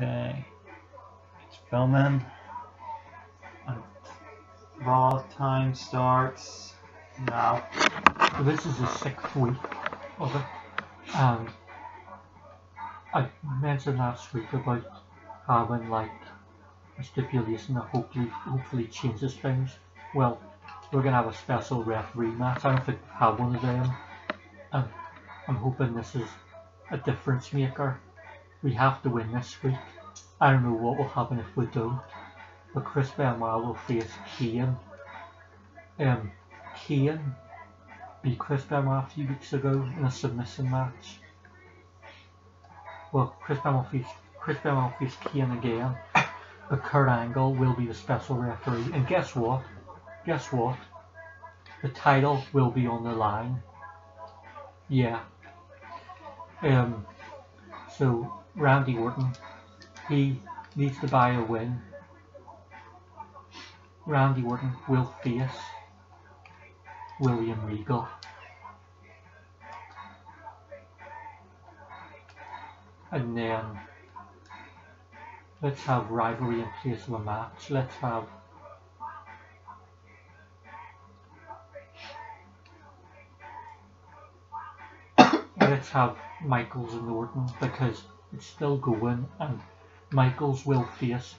Okay, it's filming. And uh, raw time starts now. So this is the sixth week of it. And I mentioned last week about having like a stipulation that hopefully hopefully changes things. Well, we're gonna have a special referee match. I don't think we've had one of them. And I'm hoping this is a difference maker. We have to win this week. I don't know what will happen if we don't. But Chris Benoit will face Kane. Um, Kane beat Chris Benoit a few weeks ago in a submission match. Well, Chris Benoit faced Chris Benoit faced Kane again. But Kurt Angle will be the special referee. And guess what? Guess what? The title will be on the line. Yeah. Um. So Randy Orton, he needs to buy a win. Randy Orton will face William Regal. And then let's have rivalry in place of a match. Let's have let's have Michaels and Orton because it's still going and Michaels will face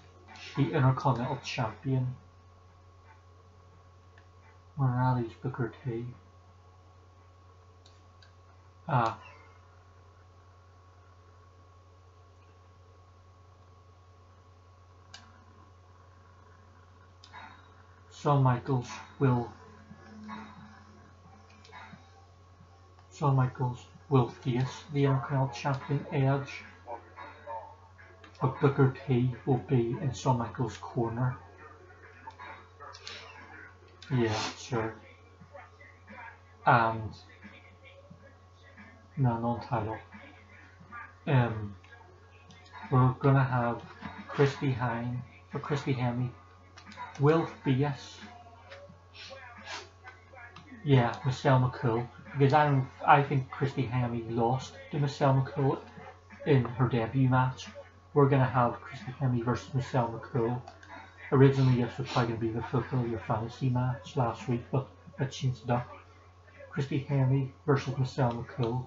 the Intercontinental Champion Morales Booker T. Ah. Shawn Michaels will Shawn Michaels will face the Intercontinental Champion Edge but Booker T will be in Shawn Michaels' corner. Yeah, sure. And no, non-title. Um, we're gonna have Christy Hine or Christy Hemme will face. Yeah, Michelle McCool because I. I think Christy Hemme lost to Michelle McCool in her debut match. We're gonna have Christy Hemme versus Michelle McCool. Originally, this was probably gonna be the Fulfill Your Fantasy match last week, but it changed up. Christy Hemme versus Michelle McCool.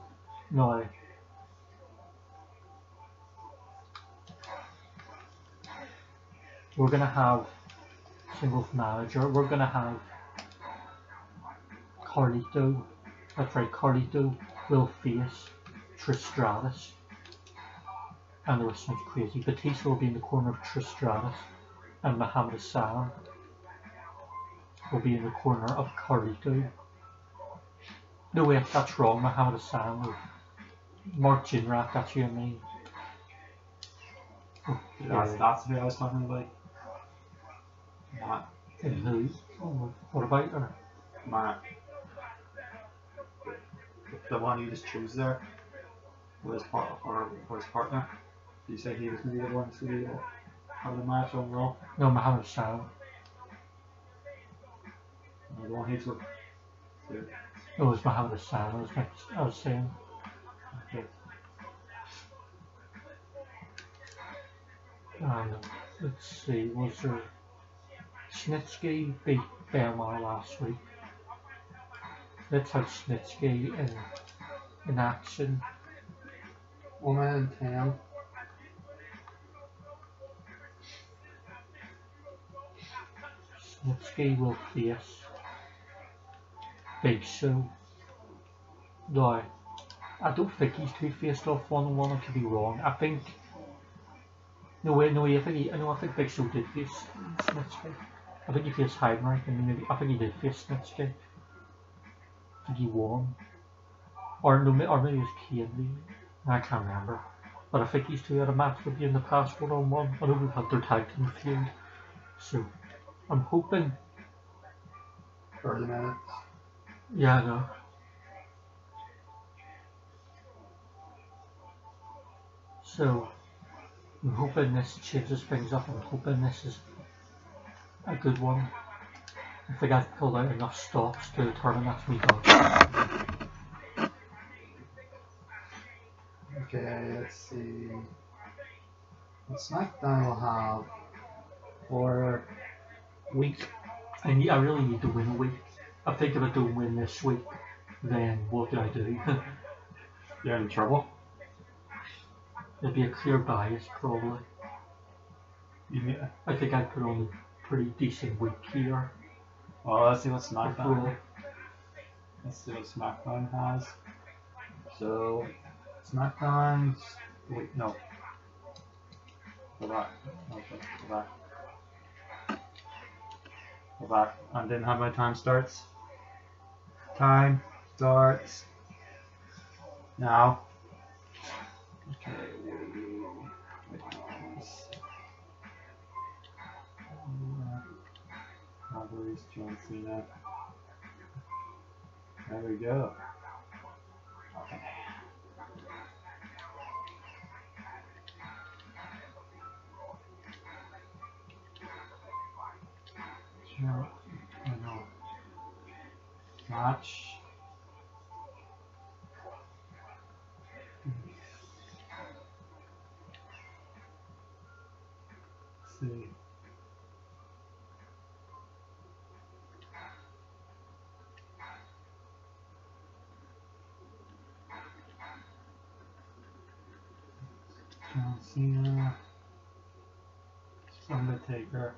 Now, we're gonna have singles manager. We're gonna have Carlito. That's right, Carlito will face Trish. And the rest sounds crazy. Batista will be in the corner of Trish And Muhammad Hassan will be in the corner of Carlito. No wait, that's wrong. Muhammad Hassan or Mark Jindrak, that's I mean. Oh, That's, that's who I was talking about. Matt. And who? Oh, what about her? Matt. The one you just chose there was part or was partner. You said he was maybe the one to be have the match on Raw. No, Muhammad Hassan. And oh, the one he took. to- It was Muhammad Hassan. I was, next, I was saying. Okay. And let's see, was there Snitsky beat Benoit last week? Let's have Snitsky in in action. Woman and ten. Snitsky will face Big Show. No, I don't think he's two faced off one on one. I could be wrong. I think. No way, no way. I think he, I know. I think Big Show did face. I think he faced Heidenreich, and maybe I think he did face Snitsky. I think he won, or no, or maybe it was Kane. I can't remember. But I think these two had a match with you in the past one on one. I know we've had their tag team feud, so I'm hoping. Thirty minutes. Yeah, I know. So, I'm hoping this changes things up. I'm hoping this is a good one. I think I've pulled out enough stops to determine that's me done. Okay, let's see. SmackDown will have for week. I need, I really need to win a week. I think if I don't win this week, then what do I do? You're in trouble. It'd be a clear bias probably. You need, I think I put on a pretty decent week here. well, let's see what SmackDown. Let's see what SmackDown has. So, SmackDown's. Wait, no. Go back. Okay, go back. I didn't have my time starts. Time starts now. Okay. There we go. Let's see. John Cena. Undertaker.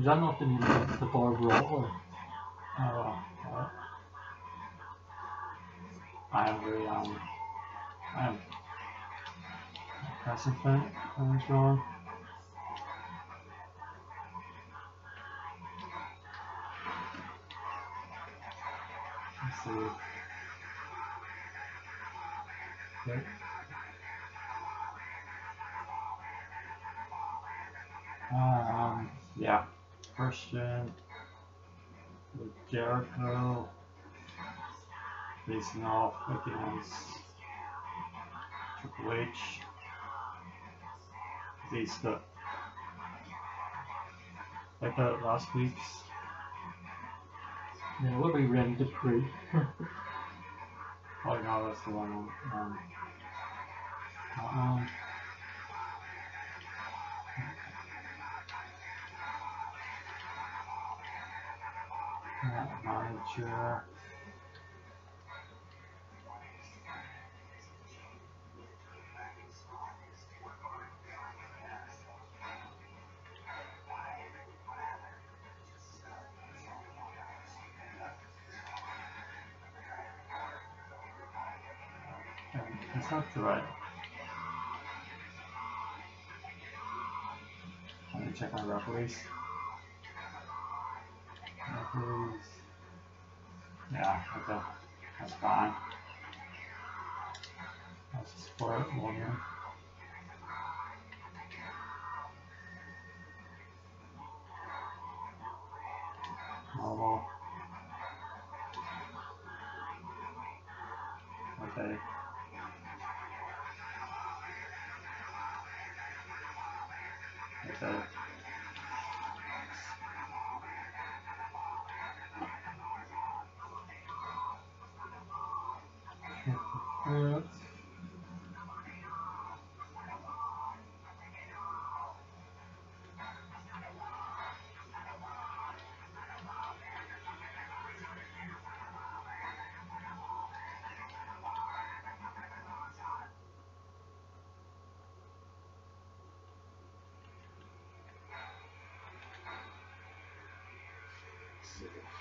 Was that not the name of the bar Raw? Or? Oh, well. I am very um I am pressing thing things wrong. Let's see. Okay. Um yeah. Christian with Jericho facing off against Triple H. The like the last week's. Yeah, we'll be ready to pre. Oh no, that's the one. Um, that one. Manager. That's not the right. Let me check my. Referees. That's fine. That's a sport woman. Normal. Okay.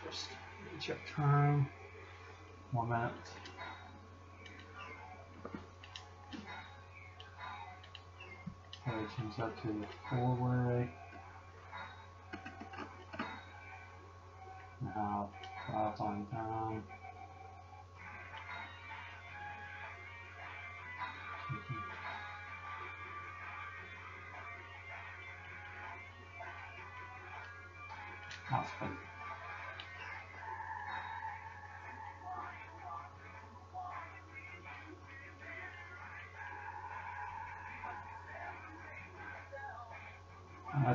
First, check time. One minute. Okay, change that to the four-way. Now, five on down.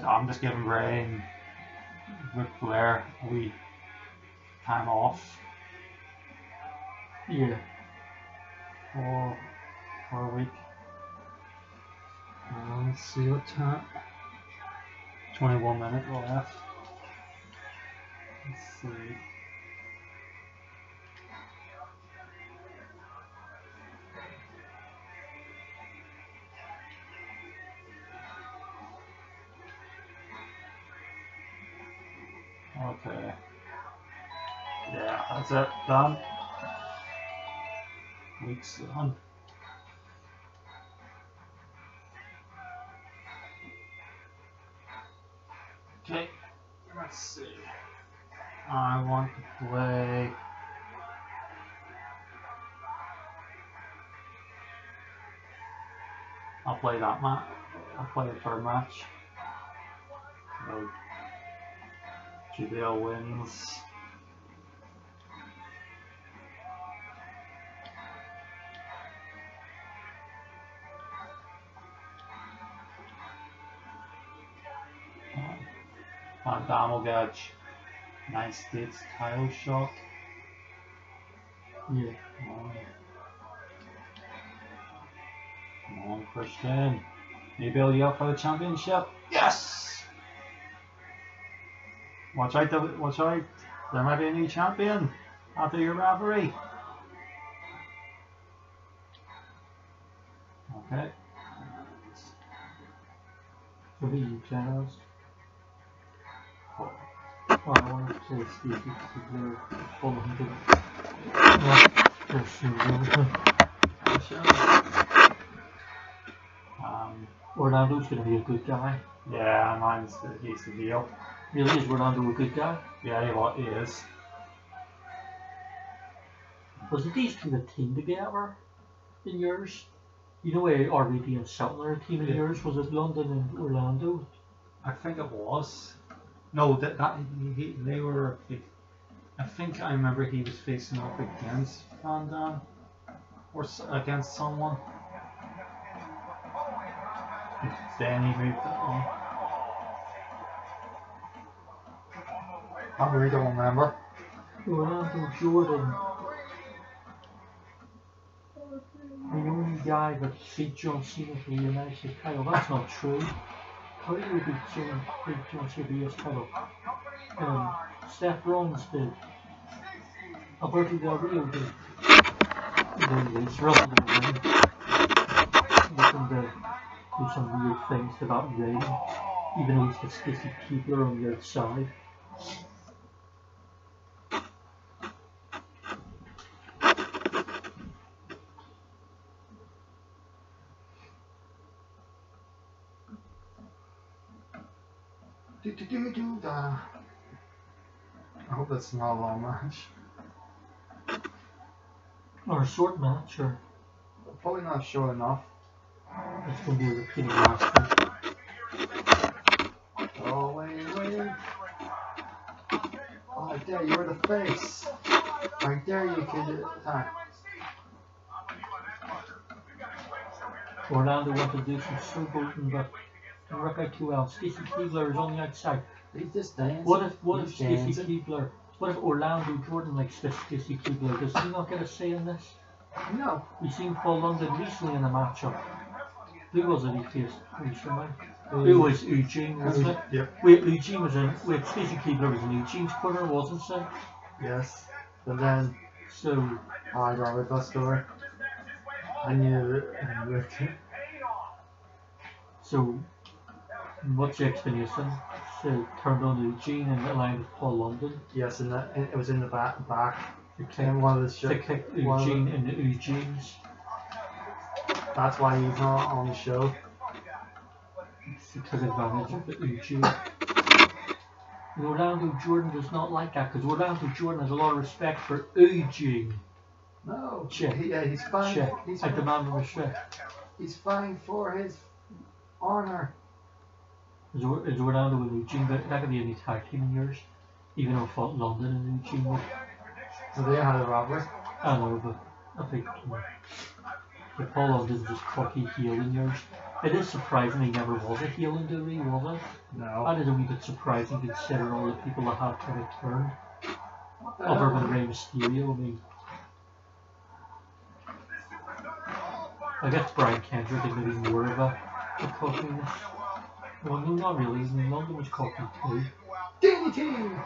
I'm just giving Rey and Ric Flair a wee time off Yeah. for for a week. Uh, let's see what time. 21 minutes left. Let's see. That's it. Done. Week's done. Okay, let's see. I want to play. I'll play that match. I'll play the third match. So, JBL wins. Will get nice States title shot. Yeah. Come on. Come on, Christian. Maybe I'll you up for the championship. Yes! Watch out, watch out. There might be a new champion after your referee. Okay. You, Charles? Oh, I want to say Stevie Keibler full hundred. Yeah, they're super. Um, Orlando's gonna be a good guy. yeah, mine's the, he's the deal. Really, is Orlando a good guy? Yeah, he, he is. Was it these two a team together in yours? You know where RVD and are a team in Yeah. yours? Was it London and Orlando? I think it was. No, that that he, he, they were. I think I remember he was facing off against Van Damme or against someone. Then he moved it on. Oh. I really don't remember. Orlando Jordan. The only guy that beat John Cena for the United States title. That's not true. He beat John, beat John Cena for the US title? Um, Seth Rollins did. Alberto Del Rio did. There it is, rather than win. Looking to do some weird things that ring, even though he's got Stacy Keibler on the outside. Do, do, do, do, da. I hope that's not a long match. Or a short match, or Probably not short enough. it's going to be a repeating roster. Oh, wait, wait. Oh, I dare you, you're the face. I dare you, kid. Ah. Attack. Orlando wanted to do some showboating, but didn't work out too well. Stacy Keibler is on the outside. He's just dancing. What if what if He's Stacy dancing. Keibler? What if Orlando Jordan likes this Stacy Keibler? Does he not get a say in this? No. We seen Paul London recently in a matchup. Who was it he faced recently? It was Eugene, wasn't it? Yep. Wait, Eugene was in. Wait, Stacy Keibler was in Eugene's corner, wasn't she? Yes. But then, So I got with that story. I knew it. I knew it. So, what's the explanation? She turned on Eugene and aligned with Paul London. Yes, and that, it was in the back. back. They And kicked, one of the they kicked one of the- Eugene Eugene's. That's why he's not on the show. She took advantage of it, Eugene. And Orlando Jordan does not like that because Orlando Jordan has a lot of respect for Eugene. No. Check. He, yeah, he's fine. Check. He's I fine. demand respect. He's fine for his honor. Is, Or- is Orlando and Eugene, but that could be any tag team in yours. Even though I thought London and Eugene would. So they had a robbery. I know, but I think um, the Paul London's just cocky heel in yours. It is surprising he never was a heel in WWE, was it? No. That is a wee bit surprising considering all the people that have kind of turned. Other than Rey Mysterio, I mean. I guess Brian Kendrick is maybe more of a, a cockiness. Well, no, not really. I mean, London was cocky too. DDT!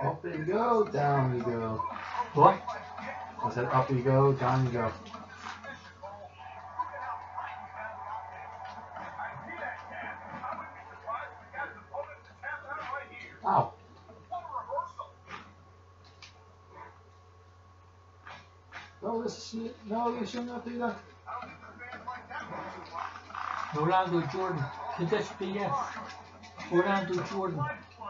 Up we go, down we go. What? I said up we go, down we go. Ow. No, this is no, you should not do that. Orlando Jordan. Could this be it? Orlando Jordan.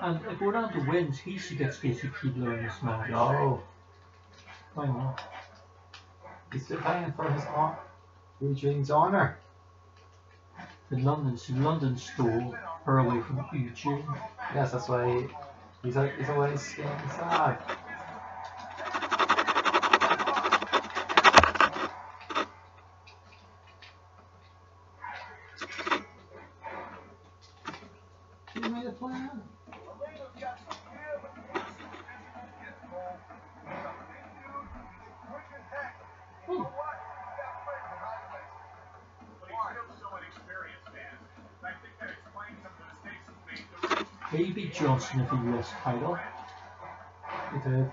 And if Orlando wins, he should get Stacy Keibler in this match. No, Why not? he's defending for his hon- Eugene's honor. In London, London stole her away from Eugene. Yes, that's why he, he's like he's always getting sad. Johnson for the US title. Did.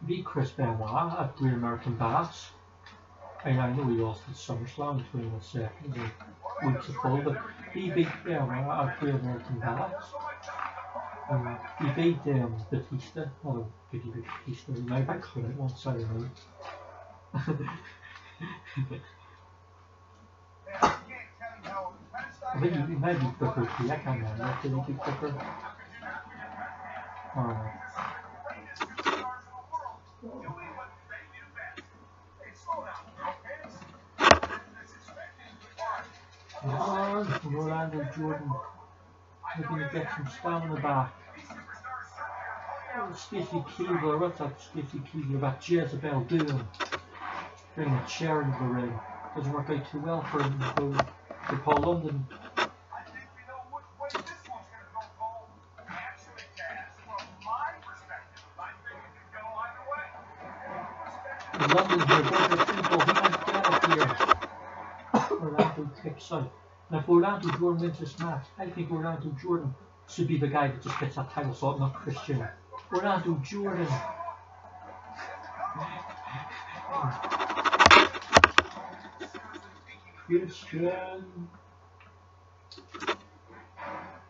He beat Chris Benoit at Great American. And I know he lost at SummerSlam 21 seconds and weeks ago, but he beat Benoit at Great American Bash. Um, he beat um, Batista. I don't think he beat Batista. He might have Clint once, I don't. I think he, might beat Booker. I can't remember. Did he beat Booker? Alright. On. Orlando Jordan looking to get some stamina back. Oh, Keibler, what's that Stacey Keibler about Jezebel doing? Bring a chair into the ring. Doesn't work out too well for him. For Paul London. Here, both the people, he might get it here. Orlando kicks out. Now if Orlando Jordan wins this match, I think Orlando Jordan should be the guy that just gets that title shot, not Christian. Orlando Jordan. Christian.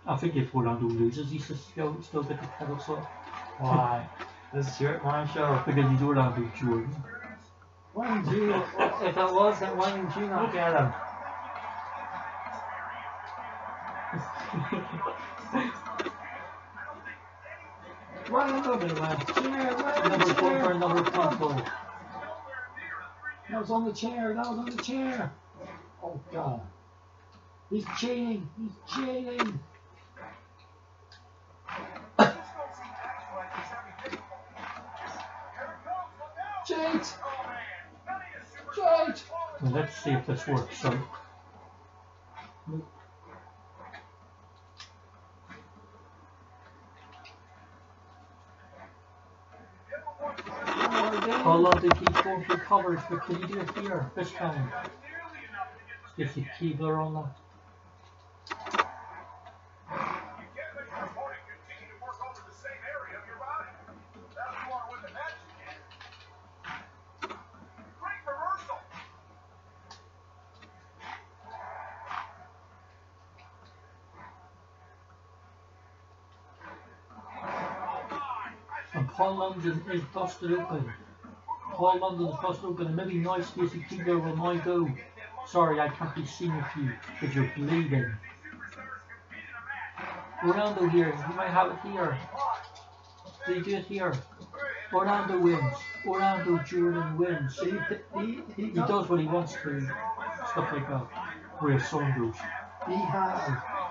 I think if Orlando loses, he should still, still get the title shot. Why? This is your my show. Because he's Orlando Jordan. Why didn't you? if that was, then why didn't you not get him? Run over the man. Chair, where Number the four for chair? another pinfall. That was on the chair. That was on the chair. Oh God. He's cheating. He's cheating. Cheat. Let's see if this works. So, how long the for coverage? But can he do it here this time? Is the Keibler on that? London is busted open. Is busted open, and maybe now Stacey Keibler will now go. Sorry, I can't be seen with you because you're bleeding. Orlando here, he might have it here. They do it here. Orlando wins. Orlando Jordan wins. He, he, he, He does what he wants to. Stuff like that. Where song goes. He has.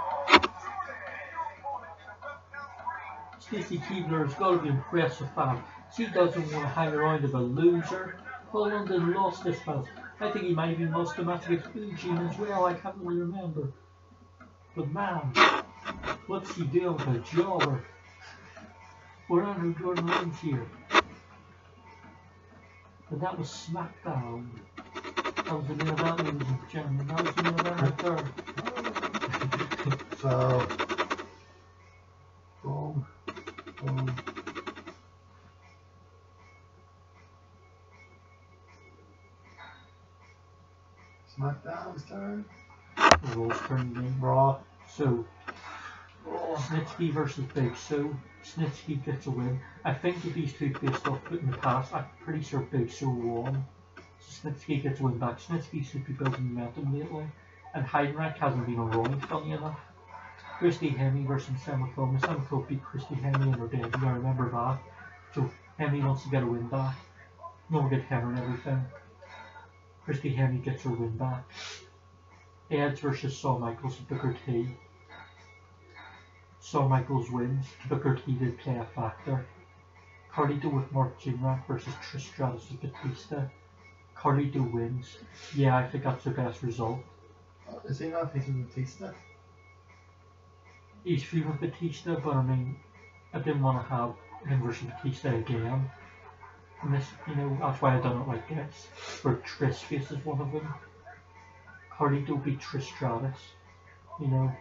Stacy Keibler's got to be impressed with that. She doesn't want to hang around with a loser. Well, London lost this match. I think he might have even lost the match against Eugene as well. I can't really remember. But man, what's he doing with a jobber? We're under Jordan Rings here. But that was SmackDown. That was the main event, ladies and gentlemen. That was the event right there. So, boom, boom. SmackDown's turn. Turn game. Raw. So, Snitsky versus Big Show. Snitsky gets a win. I think if these two faced off in the past, I'm pretty sure Big Show won. So Snitsky gets a win back. Snitsky should be building momentum lately. And Heidenreich hasn't been around, funny enough. Christy Hemme versus Sam McClellan. Sam beat Christy Hemme in her debut, I remember that. So Hemme wants to get a win back. No get hammered and everything. Christy Hemme gets her win back. Edge versus Shawn Michaels and Booker T. Shawn Michaels wins. Booker T did play a factor. Carlito with Mark Jindrak versus Trish Stratus with Batista. Carlito wins. Yeah, I think that's the best result. Is he not facing Batista? Free with Batista, but I mean, I didn't want to have him versus Batista again. And this, you know, that's why I done it like this. Where Trish faces one of them. Carlito beat Trish Stratus. You know.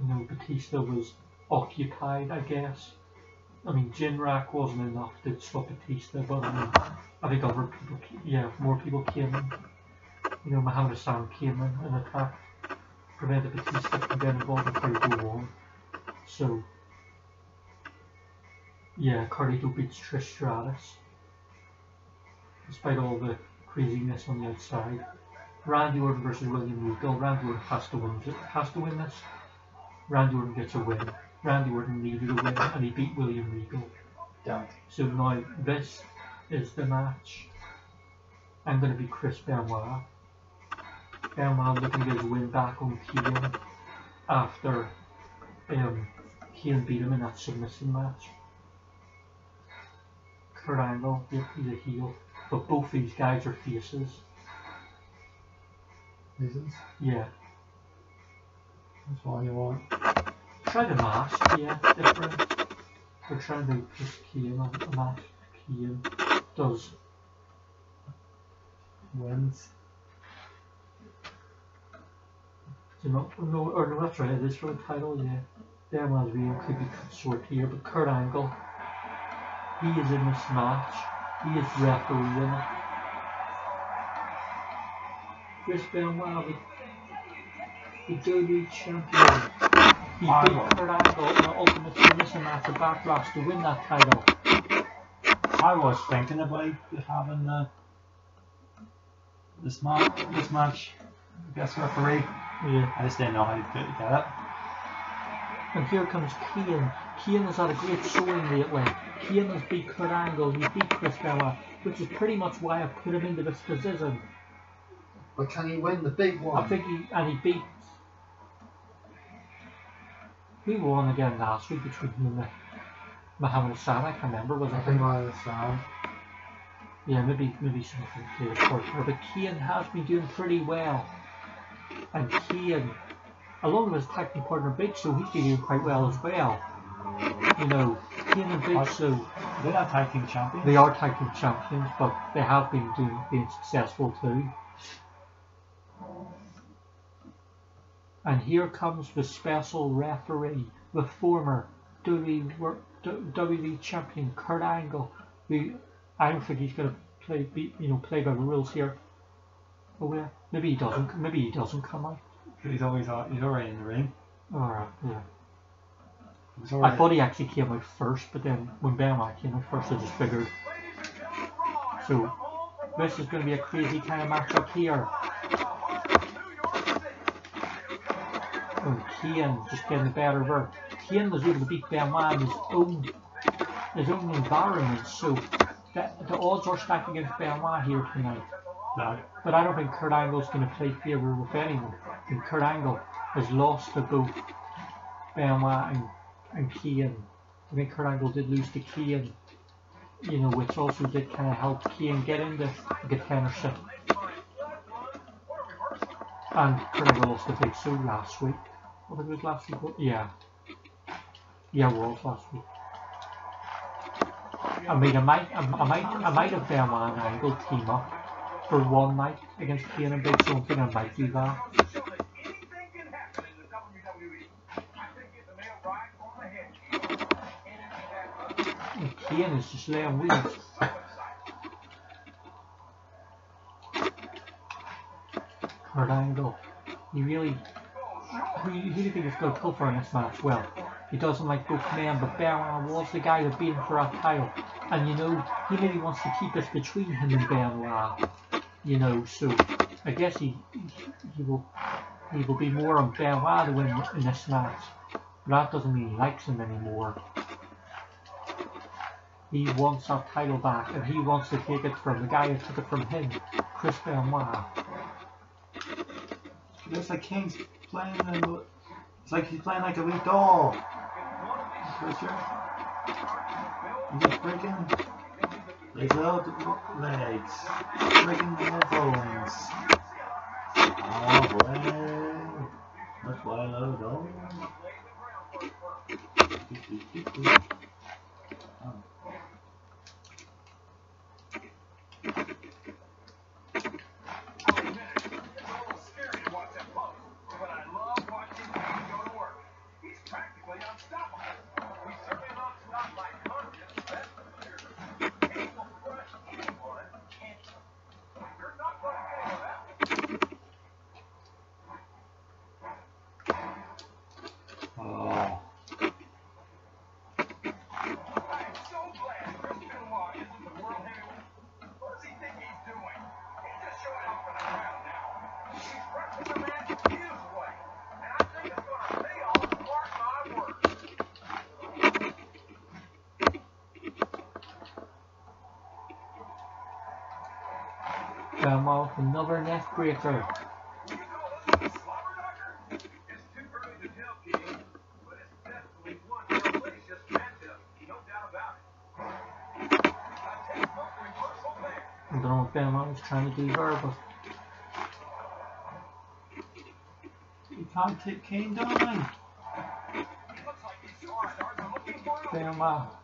You know, Batista was occupied, I guess. I mean, Jindrak wasn't enough to stop Batista, but I mean, I think other people, yeah, more people came in. You know, Muhammad Hassan came in and attacked, prevented Batista from getting involved in Carlito won. So, yeah, Carlito beats Trish Stratus. Despite all the craziness on the outside. Randy Orton versus William Regal. Randy Orton has to win, has to win this. Randy Orton gets a win. Randy Orton needed a win and he beat William Regal. Don't. So now this is the match. I'm going to be Chris Benoit. Benoit looking to get his win back on Kane after um, Kane beat him in that submission match. Kurt Angle, yep, he's a heel. But both these guys are faces. Reasons? Yeah. That's all you want. Try the mask, yeah, different. We're trying to push Kane on the mask. Kane does Wins. You know, no, or no, that's right, it is for the title, yeah. Benoit's real could be cut short here, but Kurt Angle, he is in this match. He is refereeing it. Chris Benoit, the, the WWE champion. He I beat won. Kurt Angle in the Ultimate Submission match at Backlash to win that title. I was thinking about having uh, this match, this match, guest referee. Yeah. I just didn't know how to get get it. And here comes Kane. Kane has had a great showing lately. Kane has beat Kurt Angle, he beat Chris Benoit, which is pretty much why I put him into this position. But can he win the big one? I think he and he beat who won again last week between him and Muhammad Hassan, I can't remember, was it? I it think him? I was Sam. Yeah, maybe maybe something to the partner. But Kane has been doing pretty well. And he and along with his team partner Big Show, he's doing quite well as well. You know, Kane and Big Show They're not tag team champions. They are tag team champions, but they have been doing being successful too. And here comes the special referee, the former WWE champion Kurt Angle, who I don't think he's going to play, be, you know, play by the rules here. Oh yeah, maybe he doesn't. Maybe he doesn't come out. He's always out, he's already in the ring. Alright, yeah. He's I thought he actually came out first, but then when Benoit came out first, I just figured. So, this is going to be a crazy kind of matchup here. Oh, Kane just getting the better of her. Kane was able to beat Benoit in his own, his own environment, so that, the odds are stacked against Benoit here tonight. No. But I don't think Kurt Angle's going to play favour with anyone. And Kurt Angle has lost to both Benoit and and Kane. I think Kurt Angle did lose to Kane, you know, which also did kind of help Kane get into the contendership. And Kurt Angle lost to Big Show last week. I think it was last week. Yeah. Yeah, it was last week. I mean, I might, I, I might, I might have Benoit and Angle team up for one night against and Big Show. I might do that. Kane is just laying weird. Kurt Angle. He really. Who, who do you think is going to go for in this match? Well, he doesn't like both men, but Benoit was the guy that beat him for a title. And you know, he maybe wants to keep it between him and Benoit. You know, so I guess he he will he will be more on Benoit to win in this match. But that doesn't mean he likes him anymore. He wants that title back, and he wants to take it from the guy who took it from him, Chris Benoit. Looks like King's playing. A, it's like he's playing like a wee doll. He's breaking his out legs, bones. Oh boy, that's why I love doll. Benoit with another neck breaker. I don't know what Benoit was trying to do there, but You can't take Kane down. Benoit.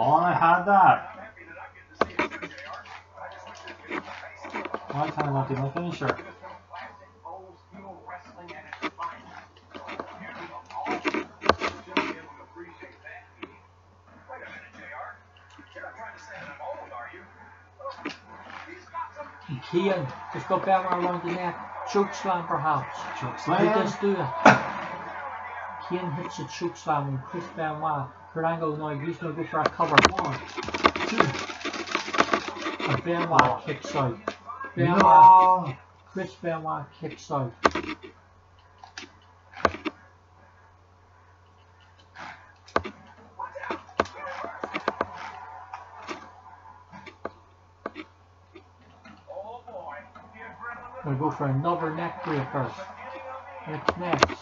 Oh, uh, I had that. Why can't I not do my finisher? And Kane just got Benoit around the neck. Choke slam perhaps. Choke Did slam. this do it? Kane hits a choke slam and Chris Benoit. Kurt Angle now he's going to go for a cover. One, two. And Benoit oh. kicks out. Benoit, No. Chris Benoit kicks out. Oh, gonna go for another neck breaker. And it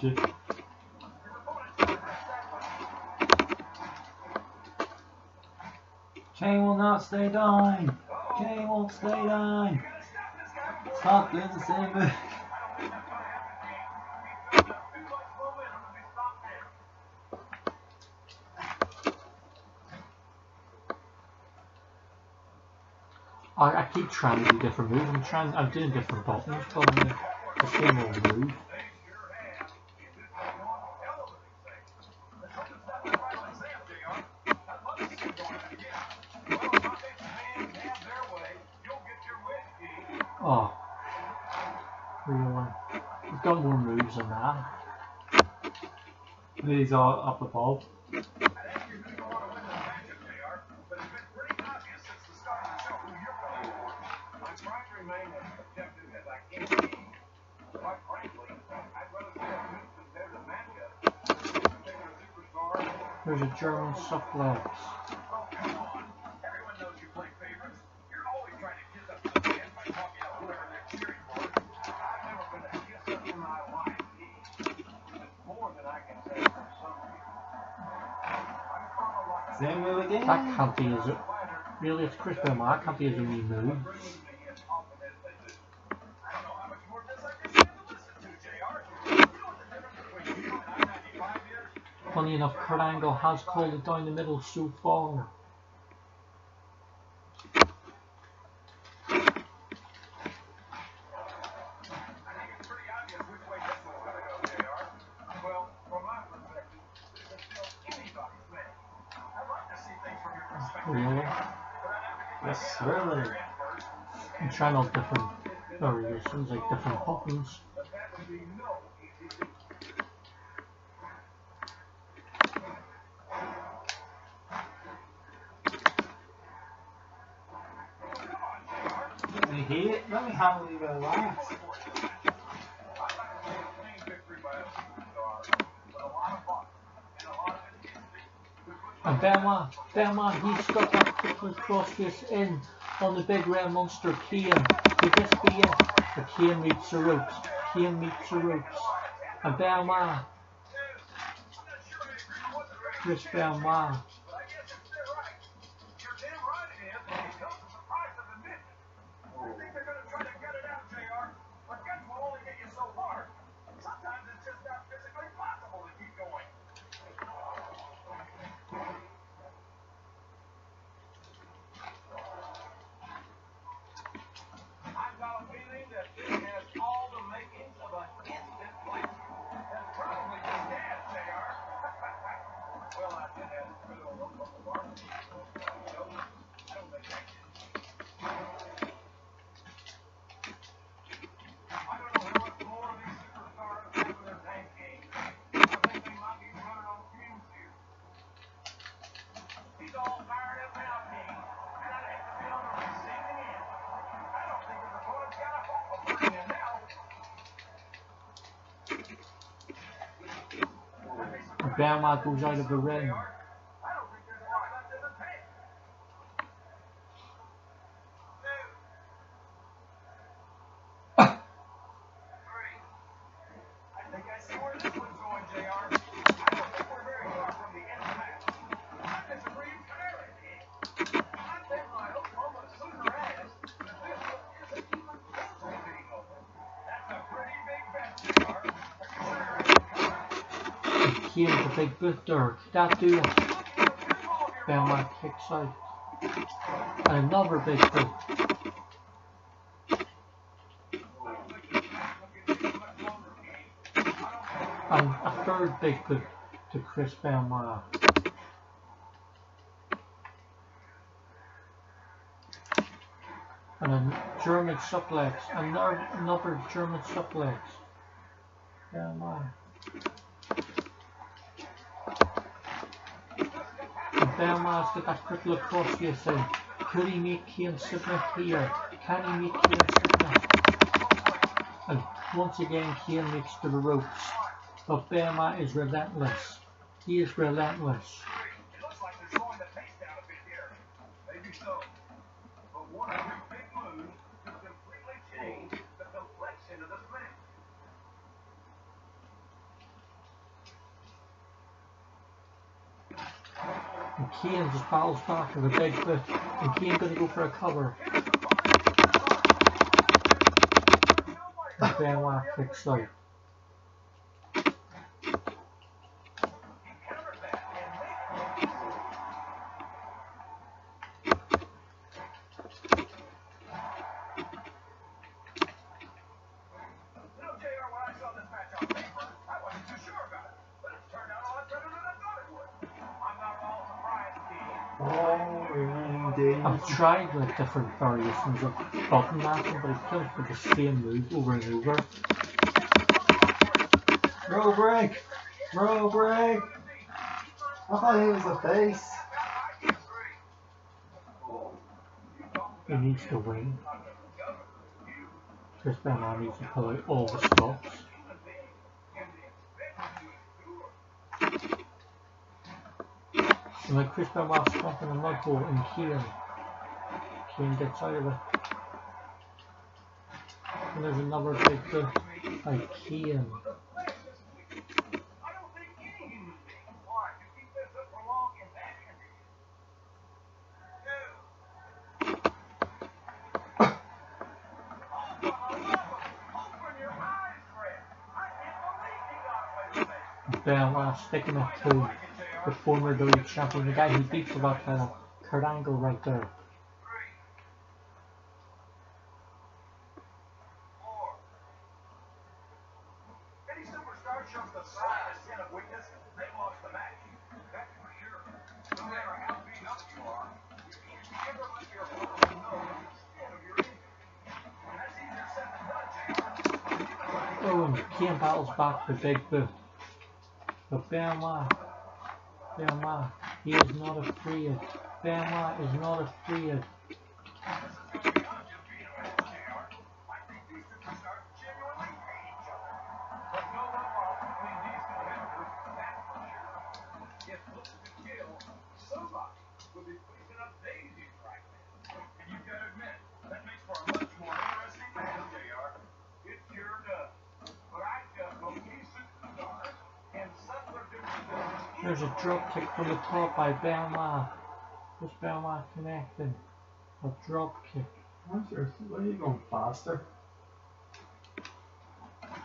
Kane will not stay down. Kane won't stay down. Stop doing the same thing. I, I keep trying to do different moves. I'm trying. I'm doing different buttons, but. These are up above. There's a German soft Same can't really. It's Chris Benoit. That can't be as a new move. Funny enough, Kurt Angle has called it down the middle so far. Really? Yes, really. I'm trying out different variations, like different. Let me hear it. Let me have a little bit of that. And Benoit, Benoit, he's got that quickly cross this in on the big red monster Kane. Could this be it? The Kane meets the ropes. Kane meets the ropes. And Benoit. Chris Benoit. Benoit goes out of the ring. Here's the big boot there. That do it. Benoit kicks out. And another big boot. And a third big boot to Chris Benoit. And a German suplex. Another, another German suplex. Benoit. Benoit's got that quick look across the side. Could he make Kane submit here? Can he make Kane submit? And once again Kane makes to the ropes. But Benoit is relentless. He is relentless. Battles back with a big foot. And Kane gonna go for a cover. And Benoit kicks out. Like different variations of button mashing, but it kills for the same move over and over. Bro break! Bro break! I thought he was a face. He needs to win. Chris Benoit needs to pull out all the stops. And like Chris Benoit stopping a mud hole in Kieran. Kieran gets it. And there's another big good by Kieran. Benoit sticking it to the former WWE champion, the guy who beat for that title, Kurt Angle right there. Back the big. But Benoit, Benoit, he is not afraid. Benoit is not afraid. There's a drop kick from the top by Benoit. What's Benoit connecting? A drop kick. Why are you going faster?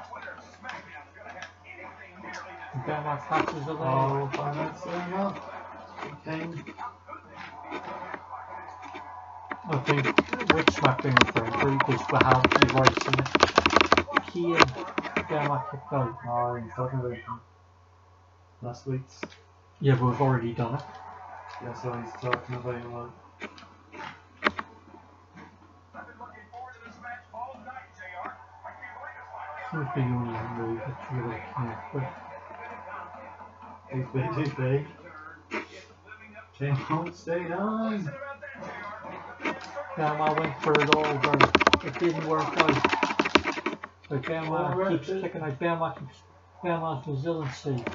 Whether SmackDown's gonna have anything nearly this And Benoit catches the oh, leg. Oh, finance thing. I think which SmackDown referring to because the rights in it. Kane, Benoit kicked out. Oh, you're talking about last week's. Yeah, but we've already done it. That's what he's talking about. Like, I've been looking forward to this match all night, JR. I can't wait to find out. Seems to be the move that's really connect with. he's big, he's big. King won't stay on. Benoit went for it all, but it didn't work out. But Benoit keeps kicking out. Benoit keeps Benoit's resiliency.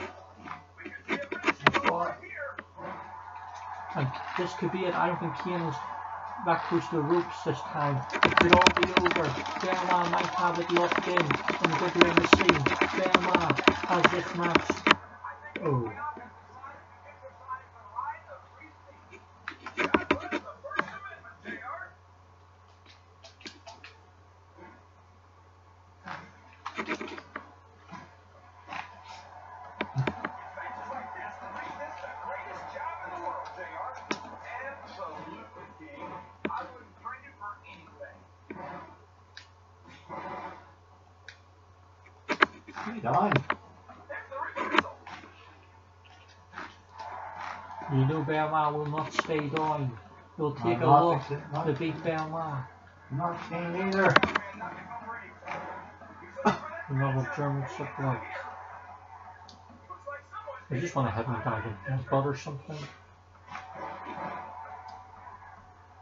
And this could be it. I don't think that close to the ropes this time. It could all be over. Benoit might have it locked in and the scene. Benoit has this match. Oh. Stay on. You Benoit will not stay down. He'll take I'm a look fixing- not- to beat Benoit. Not King either. Another German suplex. I just want to have him back in butt or something.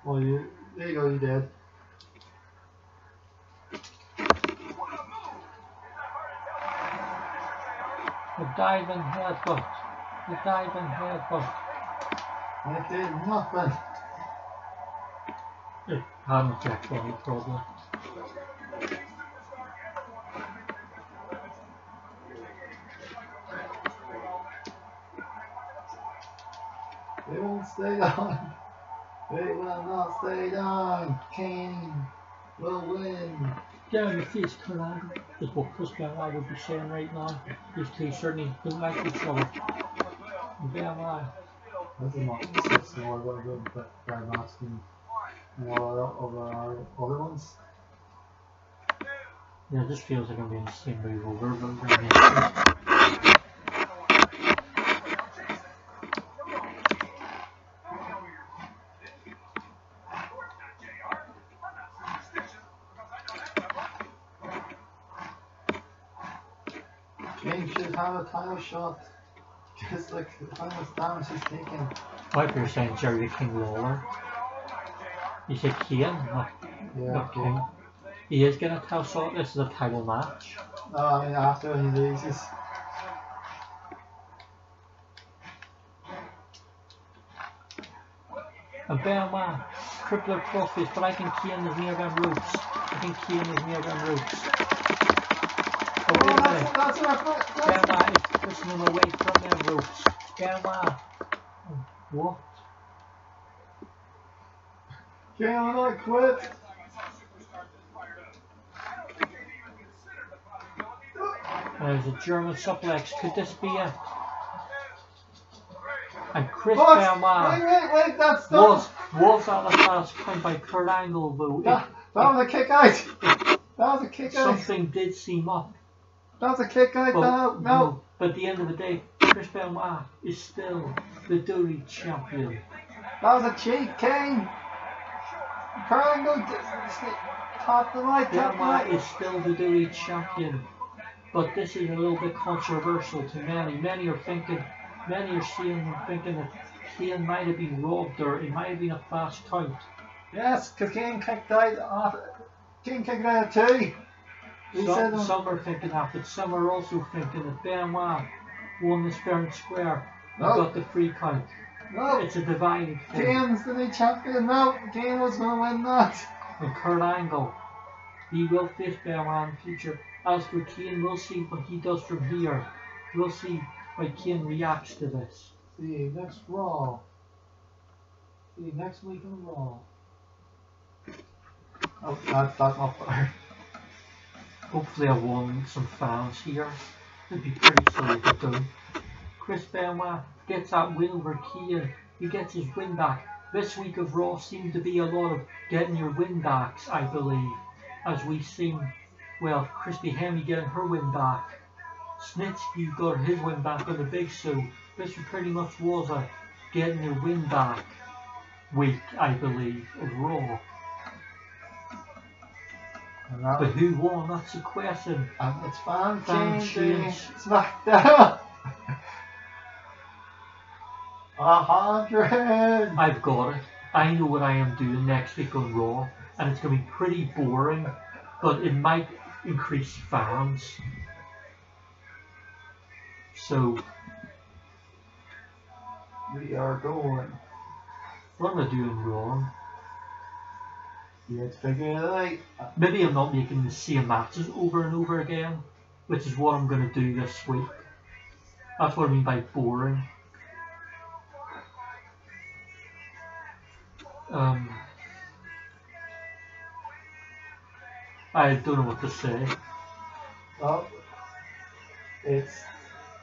Well, you, there you go, you did. The diving headbutt. The diving headbutt. It did nothing. It hadn't affected any problem. They won't stay on. They will not stay down. King will win. Down the face collide is what Chris Benoit would be saying right now. These two certainly don't like each other. Benoit. This Pokemon six and all very good, but Dragmask and all of other ones. Yeah, this feels like I'm being the same move over and over again. James should have a title shot. Like how much damage he's taking. I thought you saying Jerry the King Lawler. You said Kane, not, Yeah, not. King. He is getting a title shot. This is a title match. Oh, no, I mean after he loses. And Benoit, crippler crossface, but I think Kane is near them ropes. I think Kane is near them ropes. Oh, Oh, wait a that's, minute. that's what I thought. That's, Benoit is pushing away from them ropes. Benoit. Oh, What? Kane will not quit. Last I saw superstars this fired up, I don't think they'd even consider the possibility that There's a German suplex. Could this be it? And Chris What? Benoit Wait, wait, wait, that's that, was was on a fast count by Kurt Angle though. It- that, that was a kick out. That was a kick out. something did seem up. That was a kick out. No. But at the end of the day, Chris Benoit is still the Duty champion. That was a cheat, Kane. Triangle. Top the light, top the light. is still the Duty champion. But this is a little bit controversial to many. Many are thinking, many are seeing and thinking that Kane might have been robbed or it might have been a fast count. Yes, because Kane kicked out. Kane kicked out at two. He said Some, some are thinking that, but some are also thinking that Benoit won this fair and square and No. got the free count. No, It's a divided thing. Kane's the new champion. No, Kane was going to win that. And Kurt Angle, he will face Benoit in the future. As for Kane, we'll see what he does from here. We'll see how Kane reacts to this. See next Raw. See next week on Raw. Oh, that, that's not fair. Hopefully I won some fans here. It'd be pretty silly to do. Chris Benoit gets that win over Kane. He gets his win back. This week of Raw seemed to be a lot of getting your win backs, I believe. As we've seen, well, Christy Hemme getting her win back. Snitsky got his win back on the Big Show. This pretty much was a getting your win back week, I believe, of Raw. But who won? That's the question. and it's changing. change. SmackDown. A hundred. I've got it. I know what I am doing next week on Raw, and it's going to be pretty boring, but it might increase fans. So, We are going. what am I doing wrong? You have to figure it out. Maybe I'm not making the same matches over and over again, which is what I'm going to do this week. That's what I mean by boring. Um, I don't know what to say. Well, it's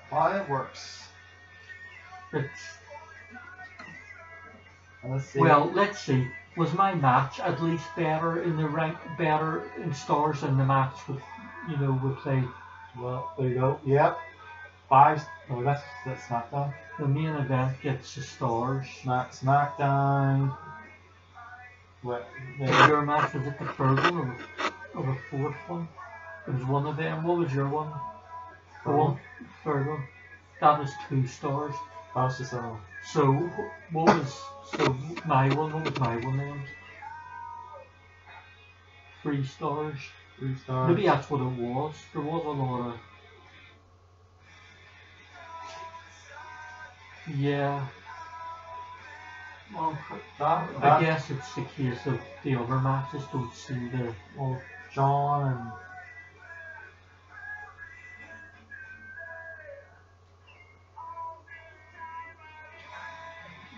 how it works. It's Let's see. Well, let's see. Was my match at least better in the rank, better in stars than the match with, you know, we played well, there you go. Yep. Five. Oh, that's that's SmackDown. the main event gets the stars. Smack SmackDown. What? Your match was it the third one or, or the fourth one? It was one of them. What was your one? The one, third one. That was two stars. That's just a So what was so my one? What was my one then? Three stars. three stars. Maybe that's what it was. There was a lot of. Yeah, Well, that, I guess it's the case of the other matches don't seem to. well, John and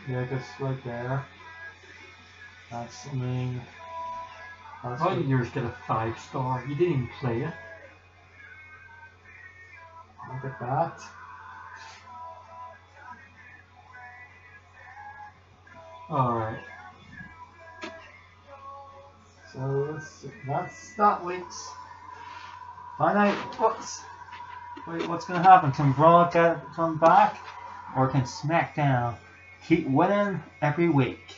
yeah, just right there. That's I mean. That's did yours get a five star? You didn't even play it. Look at that. Alright. So let's, that's that week's. Find out what's wait, what's gonna happen. Can Raw get come back, or can SmackDown keep winning every week?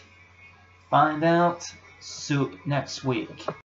Find out so next week.